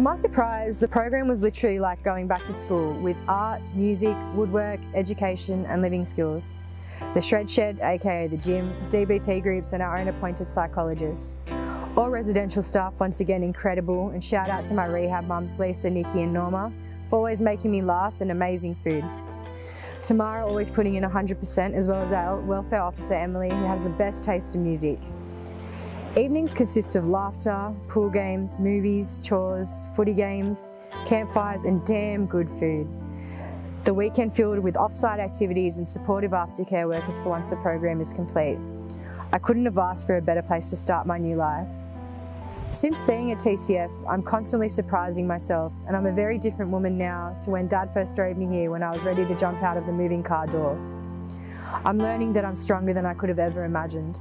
To my surprise, the program was literally like going back to school with art, music, woodwork, education and living skills. The Shred Shed, aka the gym, DBT groups and our own appointed psychologists. All residential staff once again incredible and shout out to my rehab mums Lisa, Nikki and Norma for always making me laugh and amazing food. Tamara always putting in 100% as well as our welfare officer Emily who has the best taste in music. Evenings consist of laughter, pool games, movies, chores, footy games, campfires and damn good food. The weekend filled with off-site activities and supportive aftercare workers for once the program is complete. I couldn't have asked for a better place to start my new life. Since being at TCF, I'm constantly surprising myself and I'm a very different woman now to when Dad first drove me here when I was ready to jump out of the moving car door. I'm learning that I'm stronger than I could have ever imagined.